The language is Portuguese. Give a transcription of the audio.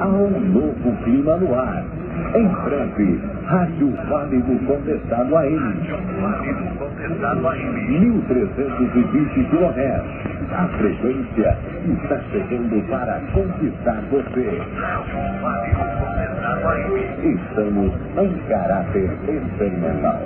Há um novo clima no ar. Em breve, Rádio Vale do Contestado AM. 1320 km. A frequência está chegando para conquistar você. Estamos em caráter experimental.